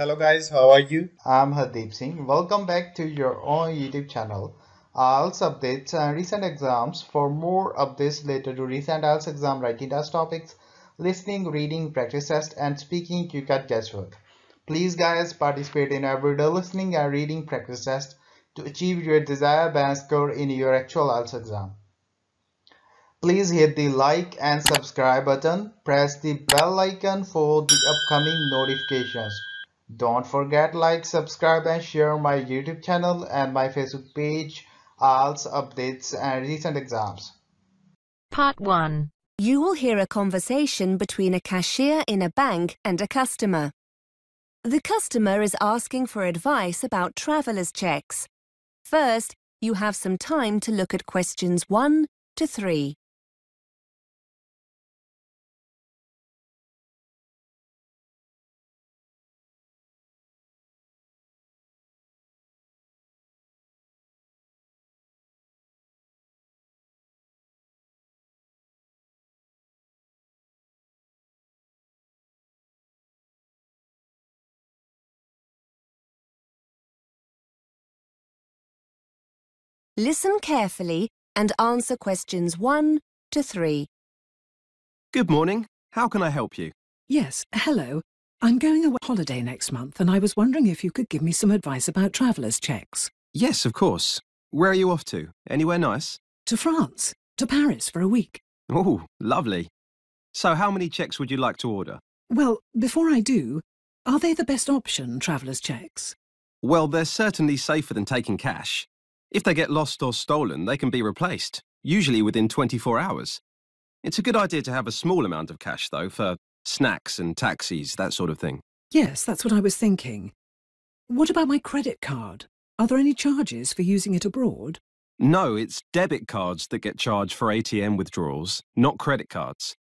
Hello guys, how are you? I'm Hardeep Singh. Welcome back to your own YouTube channel. Uh, IELTS updates and recent exams. For more updates related to recent IELTS exam writing test topics, listening, reading, practice test, and speaking, got guesswork. Please guys participate in everyday listening and reading practice test to achieve your desired band score in your actual IELTS exam. Please hit the like and subscribe button. Press the bell icon for the upcoming notifications. Don't forget like, subscribe and share my YouTube channel and my Facebook page, IELTS updates and recent exams. Part 1. You will hear a conversation between a cashier in a bank and a customer. The customer is asking for advice about traveller's checks. First, you have some time to look at questions 1 to 3. Listen carefully and answer questions 1 to 3. Good morning. How can I help you? Yes, hello. I'm going away on holiday next month and I was wondering if you could give me some advice about traveller's checks. Yes, of course. Where are you off to? Anywhere nice? To France, to Paris for a week. Oh, lovely. So how many checks would you like to order? Well, before I do, are they the best option, traveller's checks? Well, they're certainly safer than taking cash. If they get lost or stolen, they can be replaced, usually within 24 hours. It's a good idea to have a small amount of cash, though, for snacks and taxis, that sort of thing. Yes, that's what I was thinking. What about my credit card? Are there any charges for using it abroad? No, it's debit cards that get charged for ATM withdrawals, not credit cards.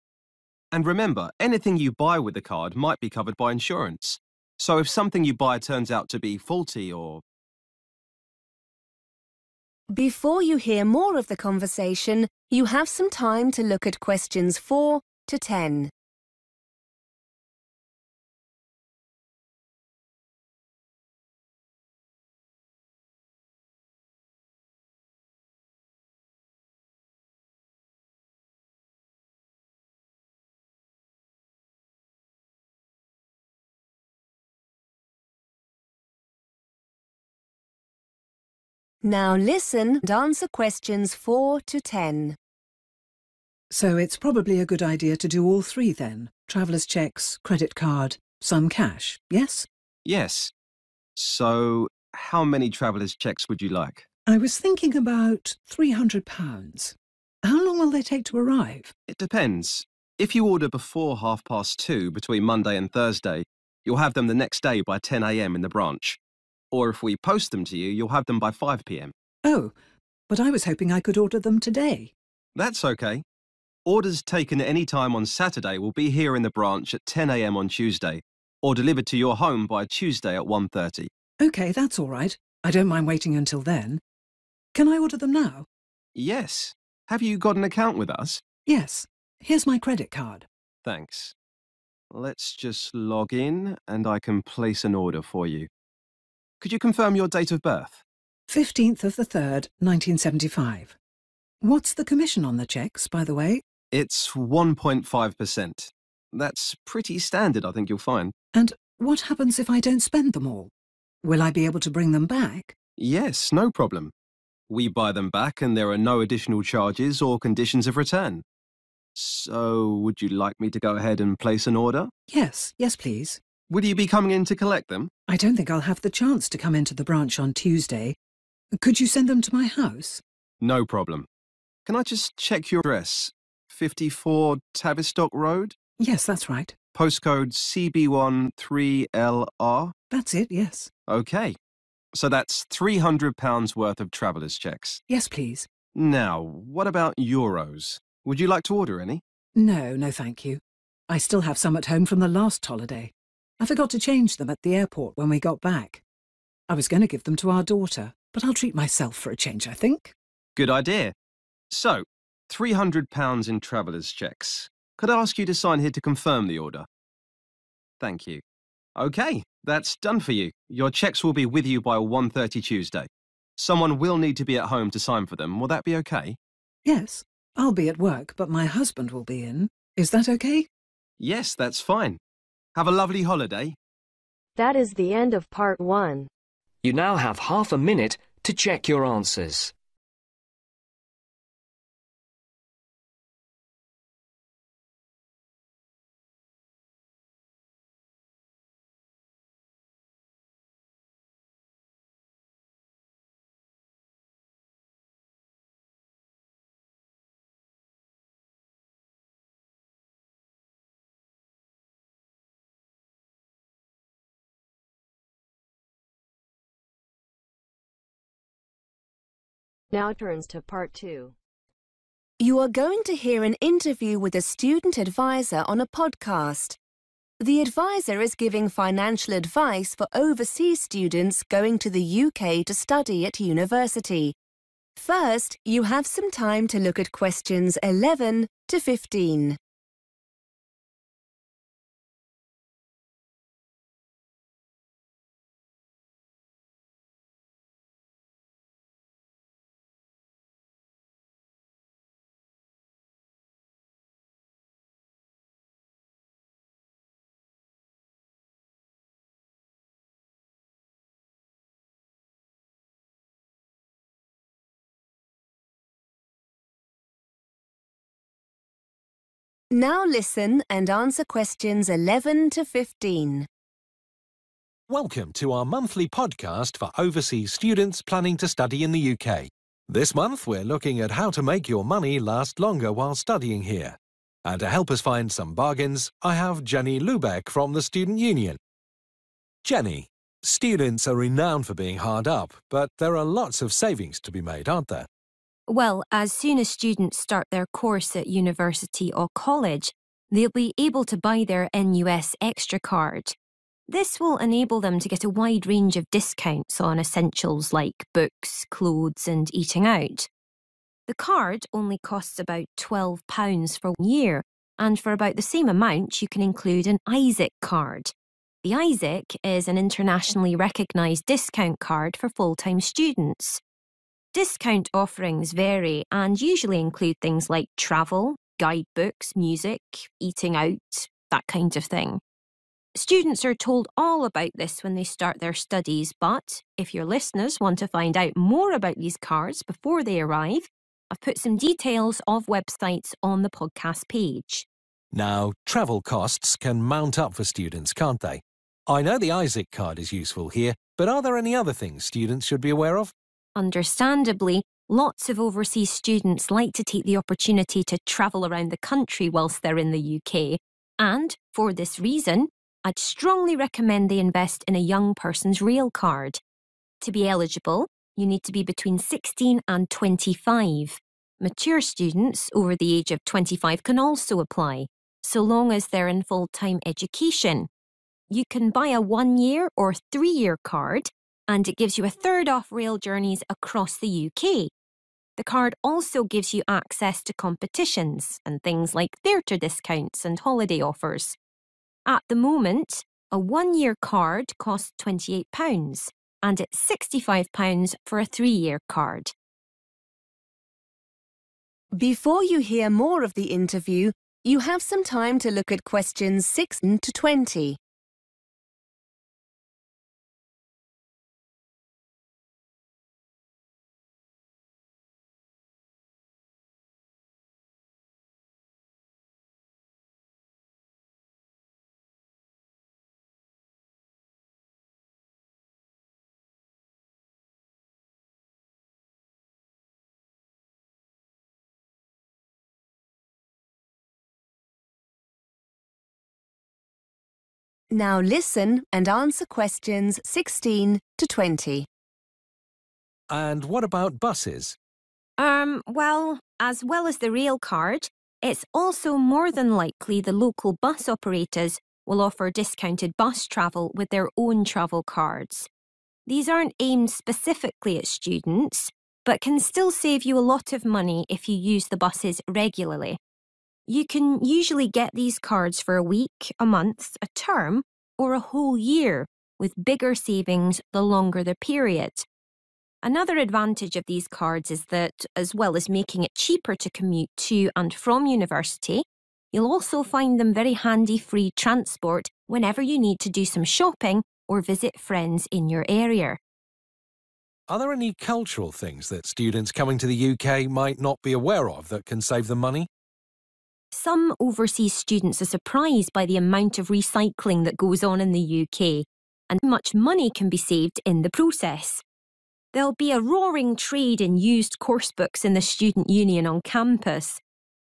And remember, anything you buy with the card might be covered by insurance. So if something you buy turns out to be faulty or Before you hear more of the conversation, you have some time to look at questions 4 to 10. Now listen and answer questions 4 to 10. So it's probably a good idea to do all three then. Traveller's checks, credit card, some cash, yes? Yes. So, how many traveller's checks would you like? I was thinking about £300. How long will they take to arrive? It depends. If you order before half past two between Monday and Thursday, you'll have them the next day by 10am in the branch. Or if we post them to you, you'll have them by 5pm. Oh, but I was hoping I could order them today. That's okay. Orders taken at any time on Saturday will be here in the branch at 10am on Tuesday, or delivered to your home by Tuesday at 1.30. OK, that's all right. I don't mind waiting until then. Can I order them now? Yes. Have you got an account with us? Yes. Here's my credit card. Thanks. Let's just log in and I can place an order for you. Could you confirm your date of birth? 15th of the 3rd, 1975. What's the commission on the checks, by the way? It's 1.5%. That's pretty standard, I think you'll find. And what happens if I don't spend them all? Will I be able to bring them back? Yes, no problem. We buy them back and there are no additional charges or conditions of return. So, would you like me to go ahead and place an order? Yes, yes, please. Would you be coming in to collect them? I don't think I'll have the chance to come into the branch on Tuesday. Could you send them to my house? No problem. Can I just check your address? 54 Tavistock Road? Yes, that's right. Postcode CB1 3LR? That's it, yes. OK. So that's £300 worth of traveller's checks. Yes, please. Now, what about euros? Would you like to order any? No, no, thank you. I still have some at home from the last holiday. I forgot to change them at the airport when we got back. I was going to give them to our daughter, but I'll treat myself for a change, I think. Good idea. So, £300 in traveller's checks. Could I ask you to sign here to confirm the order? Thank you. OK, That's done for you. Your checks will be with you by 1.30 Tuesday. Someone will need to be at home to sign for them. Will that be okay? Yes, I'll be at work, but my husband will be in. Is that okay? Yes, that's fine. Have a lovely holiday. That is the end of part one. You now have half a minute to check your answers. Now turns to part two. You are going to hear an interview with a student advisor on a podcast. The advisor is giving financial advice for overseas students going to the UK to study at university. First, you have some time to look at questions 11 to 15. Now listen and answer questions 11 to 15. Welcome to our monthly podcast for overseas students planning to study in the UK. This month, we're looking at how to make your money last longer while studying here. And to help us find some bargains, I have Jenny Lubeck from the Student Union. Jenny, students are renowned for being hard up, but there are lots of savings to be made, aren't there? Well, as soon as students start their course at university or college, they'll be able to buy their NUS Extra card. This will enable them to get a wide range of discounts on essentials like books, clothes, and eating out. The card only costs about £12 for one year, and for about the same amount, you can include an ISIC card. The ISIC is an internationally recognised discount card for full time students. Discount offerings vary and usually include things like travel, guidebooks, music, eating out, that kind of thing. Students are told all about this when they start their studies, but if your listeners want to find out more about these cards before they arrive, I've put some details of websites on the podcast page. Now, travel costs can mount up for students, can't they? I know the ISIC card is useful here, but are there any other things students should be aware of? Understandably, lots of overseas students like to take the opportunity to travel around the country whilst they're in the UK. And for this reason, I'd strongly recommend they invest in a young person's rail card. To be eligible, you need to be between 16 and 25. Mature students over the age of 25 can also apply, so long as they're in full time education. You can buy a one year or three year card and it gives you a third off rail journeys across the UK. The card also gives you access to competitions and things like theatre discounts and holiday offers. At the moment, a one year card costs £28 and it's £65 for a three year card. Before you hear more of the interview, you have some time to look at questions 6 to 20. Now listen and answer questions 16 to 20. And what about buses? Um, well, as well as the rail card, it's also more than likely the local bus operators will offer discounted bus travel with their own travel cards. These aren't aimed specifically at students, but can still save you a lot of money if you use the buses regularly. You can usually get these cards for a week, a month, a term, or a whole year, with bigger savings the longer the period. Another advantage of these cards is that, as well as making it cheaper to commute to and from university, you'll also find them very handy free transport whenever you need to do some shopping or visit friends in your area. Are there any cultural things that students coming to the UK might not be aware of that can save them money? Some overseas students are surprised by the amount of recycling that goes on in the UK and how much money can be saved in the process. There'll be a roaring trade in used course books in the student union on campus.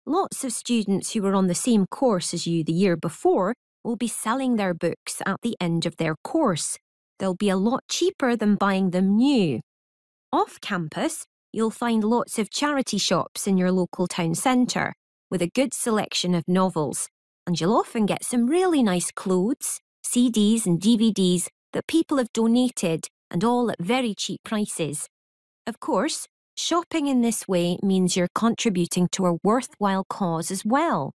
Lots of students who were on the same course as you the year before will be selling their books at the end of their course. They'll be a lot cheaper than buying them new. Off campus, you'll find lots of charity shops in your local town centre with a good selection of novels, and you'll often get some really nice clothes, CDs, and DVDs that people have donated and all at very cheap prices. Of course, shopping in this way means you're contributing to a worthwhile cause as well.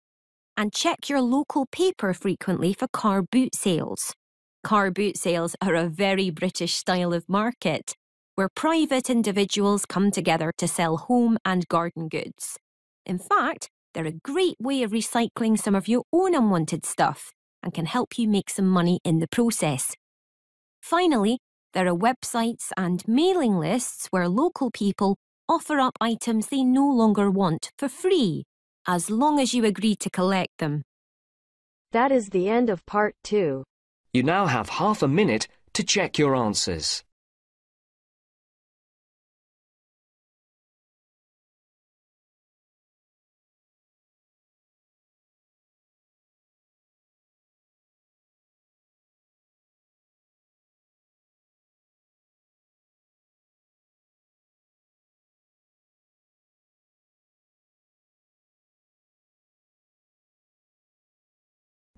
And check your local paper frequently for car boot sales. Car boot sales are a very British style of market where private individuals come together to sell home and garden goods. In fact, they're a great way of recycling some of your own unwanted stuff and can help you make some money in the process. Finally, there are websites and mailing lists where local people offer up items they no longer want for free, as long as you agree to collect them. That is the end of part two. You now have half a minute to check your answers.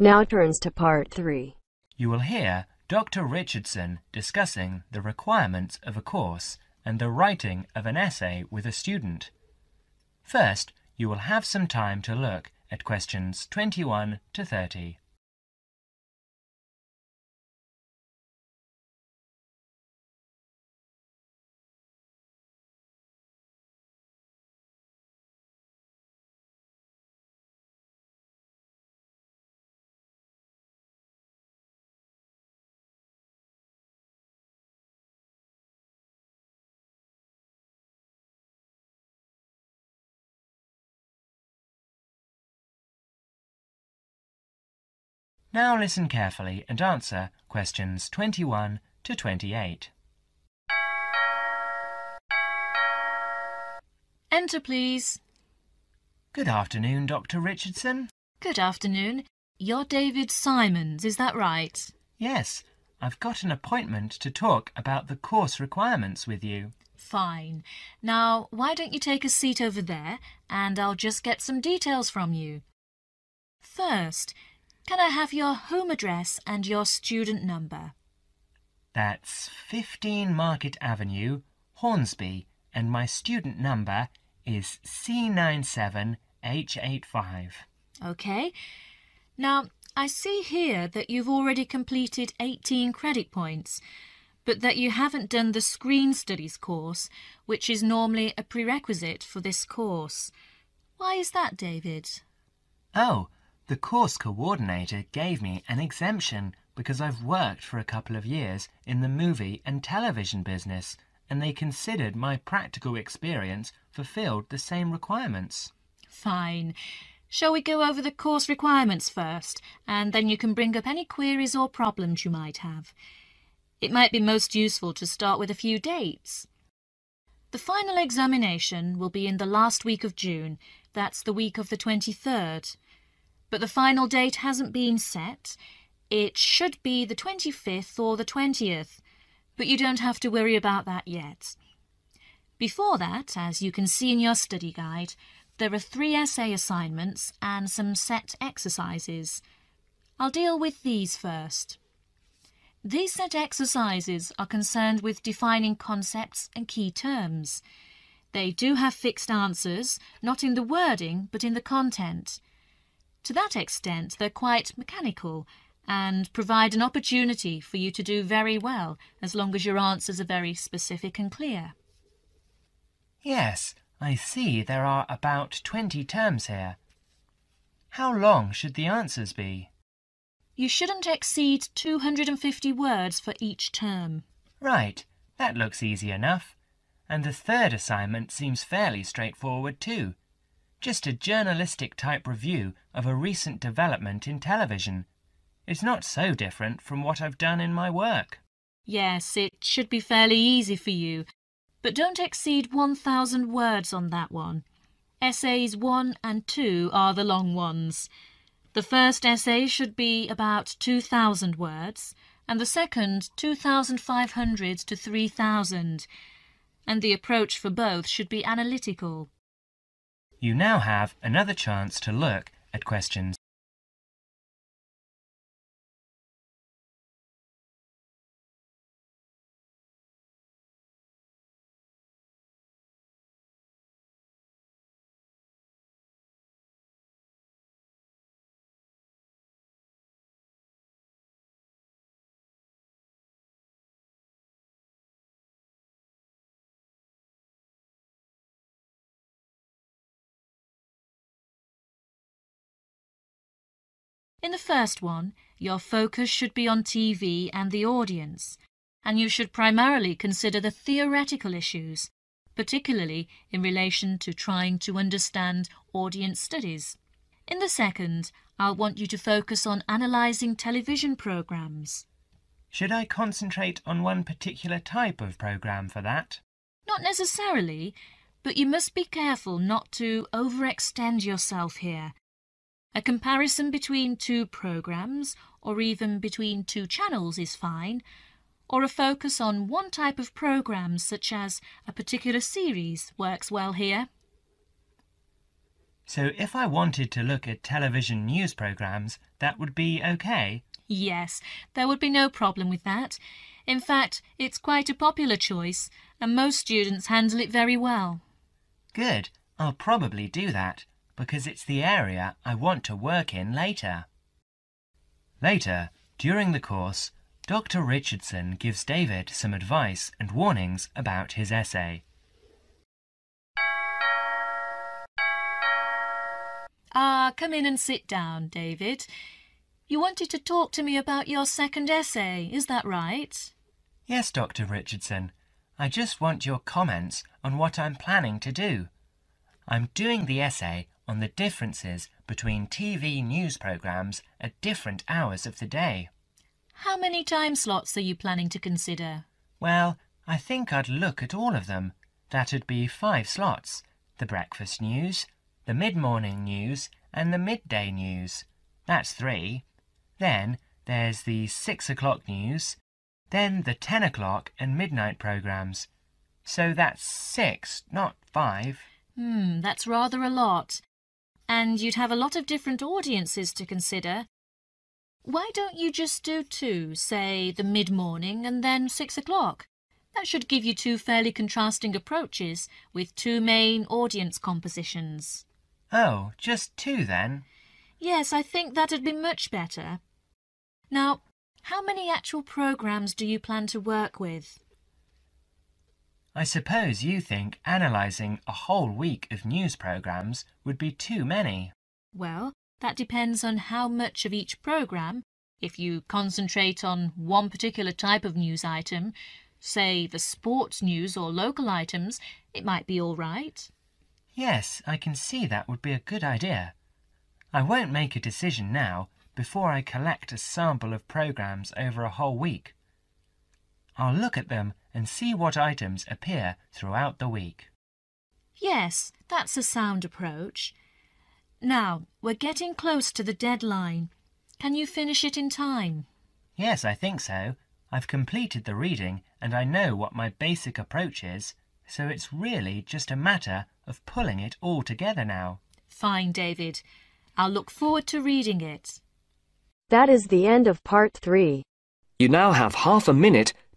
Now turns to part three. You will hear Dr. Richardson discussing the requirements of a course and the writing of an essay with a student. First, you will have some time to look at questions 21 to 30. Now listen carefully and answer questions 21 to 28. Enter, please. Good afternoon, Dr. Richardson. Good afternoon. You're David Simons, is that right? Yes, I've got an appointment to talk about the course requirements with you. Fine. Now, why don't you take a seat over there and I'll just get some details from you. First, can I have your home address and your student number? That's 15 Market Avenue, Hornsby, and my student number is C97H85. OK. Now, I see here that you've already completed 18 credit points, but that you haven't done the Screen Studies course, which is normally a prerequisite for this course. Why is that, David? Oh, the course coordinator gave me an exemption because I've worked for a couple of years in the movie and television business, and they considered my practical experience fulfilled the same requirements. Fine. Shall we go over the course requirements first, and then you can bring up any queries or problems you might have? It might be most useful to start with a few dates. The final examination will be in the last week of June. That's the week of the 23rd but the final date hasn't been set. It should be the 25th or the 20th, but you don't have to worry about that yet. Before that, as you can see in your study guide, there are three essay assignments and some set exercises. I'll deal with these first. These set exercises are concerned with defining concepts and key terms. They do have fixed answers, not in the wording, but in the content. To that extent, they're quite mechanical, and provide an opportunity for you to do very well as long as your answers are very specific and clear. Yes, I see there are about 20 terms here. How long should the answers be? You shouldn't exceed 250 words for each term. Right, that looks easy enough. And the third assignment seems fairly straightforward too. Just a journalistic type review of a recent development in television. It's not so different from what I've done in my work. Yes, it should be fairly easy for you, but don't exceed 1,000 words on that one. Essays 1 and 2 are the long ones. The first essay should be about 2,000 words, and the second 2,500 to 3,000, and the approach for both should be analytical. You now have another chance to look at questions In the first one, your focus should be on TV and the audience, and you should primarily consider the theoretical issues, particularly in relation to trying to understand audience studies. In the second, I'll want you to focus on analysing television programmes. Should I concentrate on one particular type of programme for that? Not necessarily, but you must be careful not to overextend yourself here a comparison between two programs or even between two channels is fine, or a focus on one type of program such as a particular series works well here. So if I wanted to look at television news programs, that would be okay? Yes, there would be no problem with that. In fact, it's quite a popular choice, and most students handle it very well. Good. I'll probably do that because it's the area I want to work in later. Later, during the course, Dr. Richardson gives David some advice and warnings about his essay. Ah, come in and sit down, David. You wanted to talk to me about your second essay, is that right? Yes, Dr. Richardson. I just want your comments on what I'm planning to do. I'm doing the essay on the differences between TV news programs at different hours of the day. How many time slots are you planning to consider? Well, I think I'd look at all of them. That'd be five slots. The breakfast news, the mid-morning news and the midday news. That's three. Then there's the six o'clock news, then the ten o'clock and midnight programmes. So that's six, not five. Hmm, that's rather a lot and you'd have a lot of different audiences to consider. Why don't you just do two, say the mid-morning and then six o'clock? That should give you two fairly contrasting approaches with two main audience compositions. Oh, just two then? Yes, I think that'd be much better. Now, how many actual programs do you plan to work with? I suppose you think analysing a whole week of news programmes would be too many. Well, that depends on how much of each programme. If you concentrate on one particular type of news item, say the sports news or local items, it might be all right. Yes, I can see that would be a good idea. I won't make a decision now before I collect a sample of programmes over a whole week. I'll look at them and see what items appear throughout the week. Yes, that's a sound approach. Now, we're getting close to the deadline. Can you finish it in time? Yes, I think so. I've completed the reading and I know what my basic approach is, so it's really just a matter of pulling it all together now. Fine, David. I'll look forward to reading it. That is the end of part three. You now have half a minute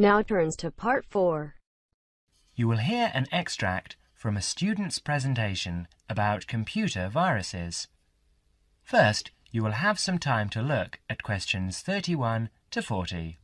Now turns to part 4. You will hear an extract from a student's presentation about computer viruses. First, you will have some time to look at questions 31 to 40.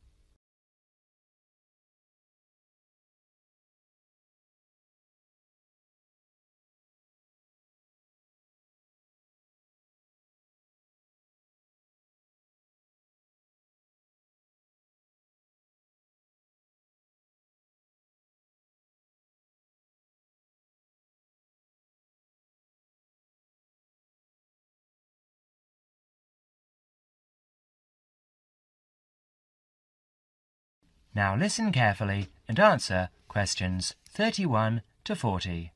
Now listen carefully and answer questions 31 to 40.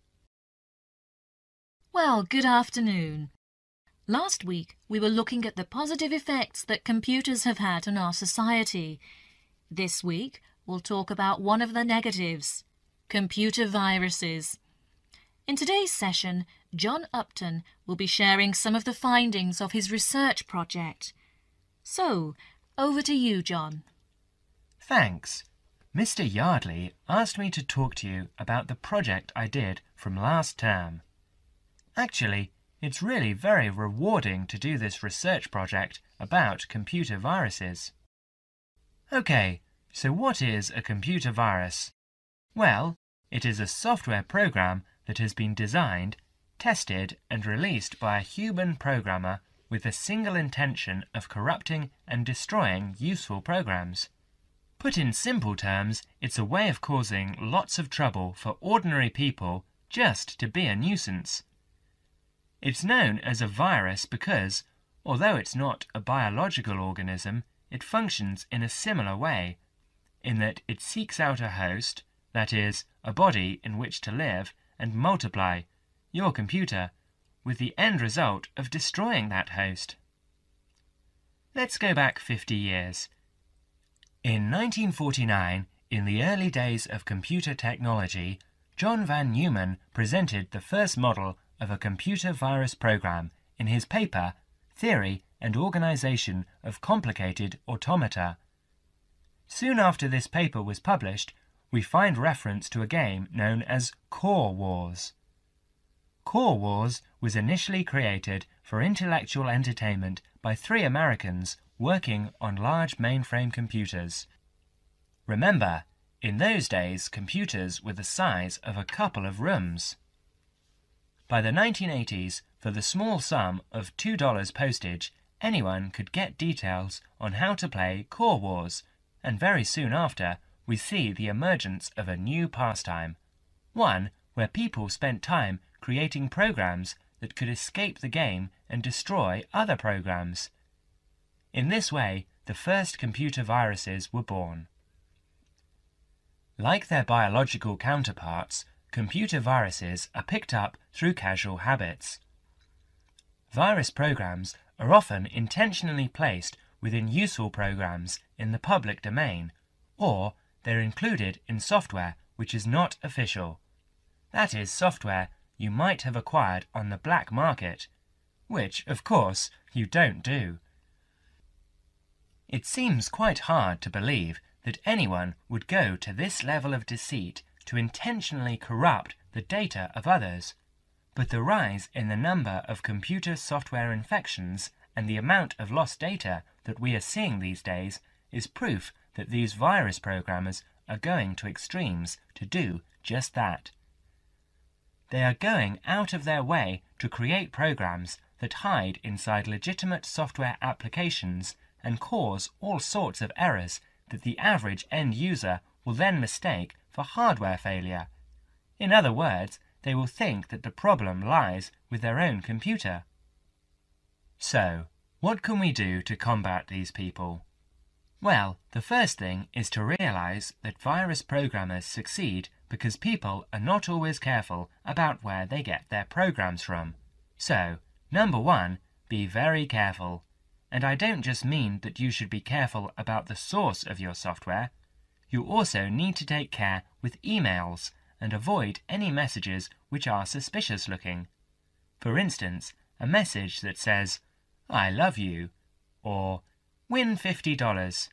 Well, good afternoon. Last week we were looking at the positive effects that computers have had on our society. This week we'll talk about one of the negatives computer viruses. In today's session, John Upton will be sharing some of the findings of his research project. So, over to you, John. Thanks. Mr. Yardley asked me to talk to you about the project I did from last term. Actually, it's really very rewarding to do this research project about computer viruses. Okay, so what is a computer virus? Well, it is a software program that has been designed, tested, and released by a human programmer with the single intention of corrupting and destroying useful programs. Put in simple terms, it's a way of causing lots of trouble for ordinary people just to be a nuisance. It's known as a virus because, although it's not a biological organism, it functions in a similar way, in that it seeks out a host, that is, a body in which to live and multiply, your computer, with the end result of destroying that host. Let's go back 50 years. In 1949, in the early days of computer technology, John von Neumann presented the first model of a computer virus program in his paper Theory and Organization of Complicated Automata. Soon after this paper was published, we find reference to a game known as Core Wars. Core Wars was initially created for intellectual entertainment by three Americans working on large mainframe computers. Remember, in those days computers were the size of a couple of rooms. By the 1980s, for the small sum of $2 postage, anyone could get details on how to play Core Wars, and very soon after, we see the emergence of a new pastime, one where people spent time creating programs that could escape the game and destroy other programs. In this way, the first computer viruses were born. Like their biological counterparts, computer viruses are picked up through casual habits. Virus programs are often intentionally placed within useful programs in the public domain, or they're included in software which is not official. That is software you might have acquired on the black market, which, of course, you don't do. It seems quite hard to believe that anyone would go to this level of deceit to intentionally corrupt the data of others, but the rise in the number of computer software infections and the amount of lost data that we are seeing these days is proof that these virus programmers are going to extremes to do just that. They are going out of their way to create programs that hide inside legitimate software applications and cause all sorts of errors that the average end user will then mistake for hardware failure. In other words, they will think that the problem lies with their own computer. So, what can we do to combat these people? Well, the first thing is to realize that virus programmers succeed because people are not always careful about where they get their programs from. So, number one, be very careful. And I don't just mean that you should be careful about the source of your software. You also need to take care with emails and avoid any messages which are suspicious looking. For instance, a message that says, I love you, or win $50.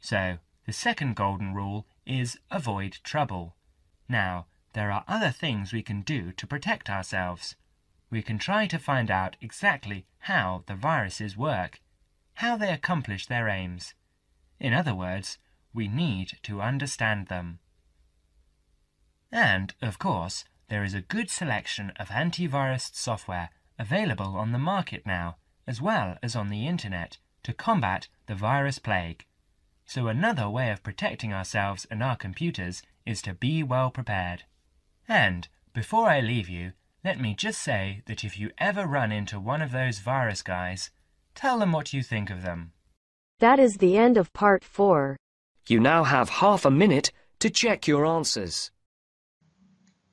So, The second golden rule is avoid trouble. Now, there are other things we can do to protect ourselves. We can try to find out exactly how the viruses work, how they accomplish their aims. In other words, we need to understand them. And, of course, there is a good selection of antivirus software available on the market now, as well as on the internet, to combat the virus plague. So another way of protecting ourselves and our computers is to be well prepared. And, before I leave you, let me just say that if you ever run into one of those virus guys, tell them what you think of them. That is the end of part 4. You now have half a minute to check your answers.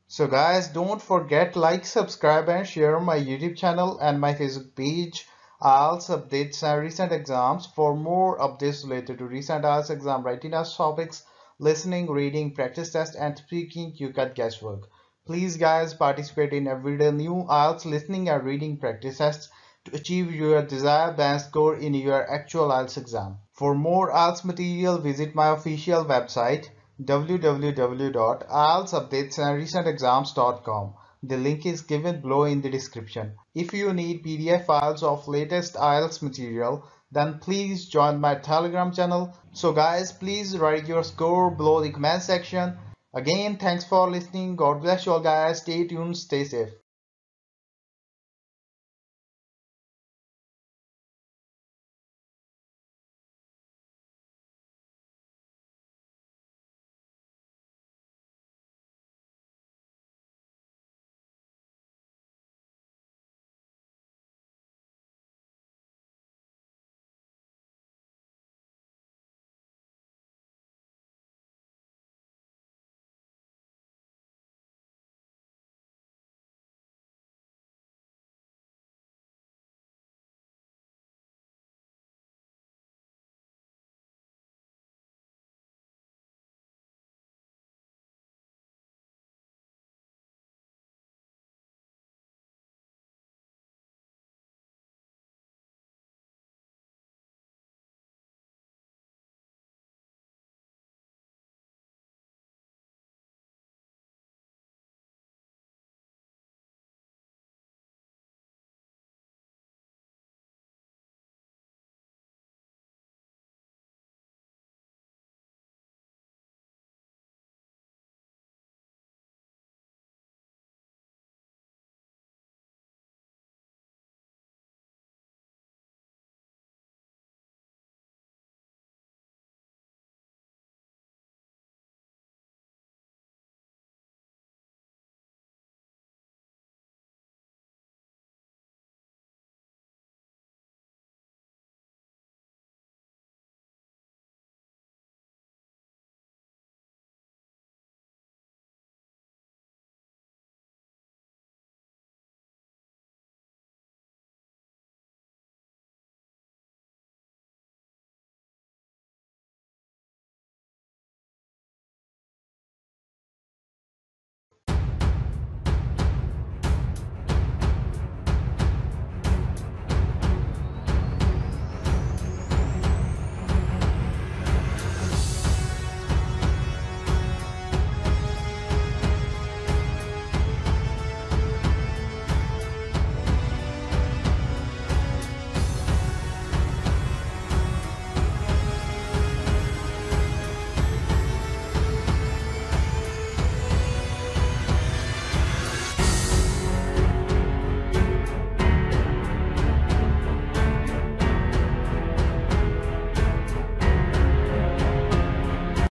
So guys, don't forget like, subscribe and share my YouTube channel and my Facebook page. IELTS updates and recent exams. For more updates related to recent IELTS exam writing as topics, listening, reading, practice test and speaking, you got guesswork. Please guys participate in everyday new IELTS listening and reading practice tests to achieve your desired band score in your actual IELTS exam. For more IELTS material, visit my official website www.ieltsupdatesandrecentexams.com. The link is given below in the description. If you need PDF files of latest IELTS material, then please join my Telegram channel. So guys, please write your score below the comment section. Again, thanks for listening. God bless you all guys. Stay tuned, stay safe.